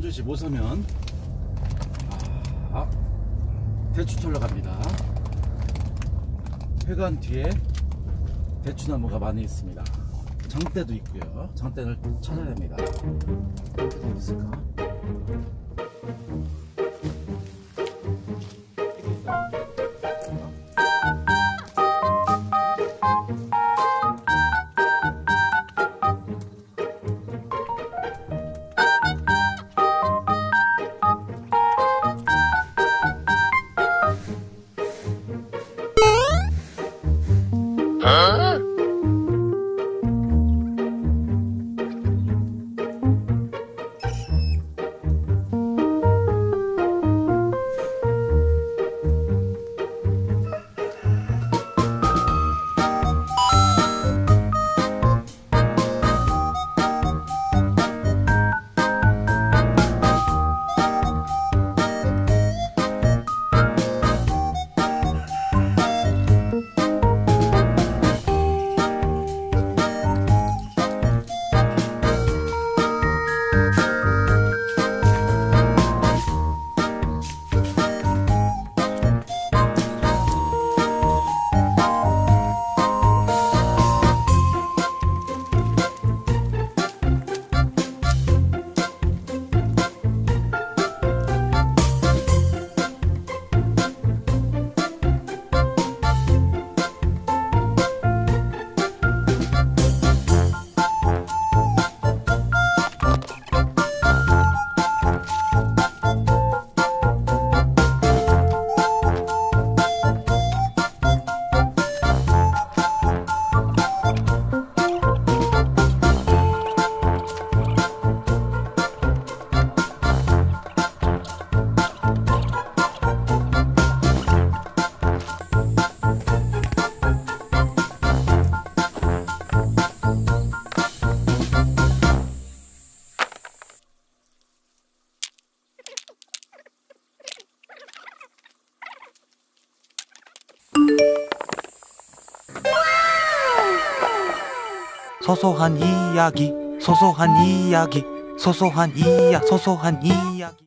청주시 모서면 아, 대추털러 갑니다. 회관 뒤에 대추나무가 많이 있습니다. 장대도 있고요. 장대를 찾아야 됩니다. 어디 있을까? Huh? 소소한 이야기 소소한 이야기 소소한 이야 소소한 이야기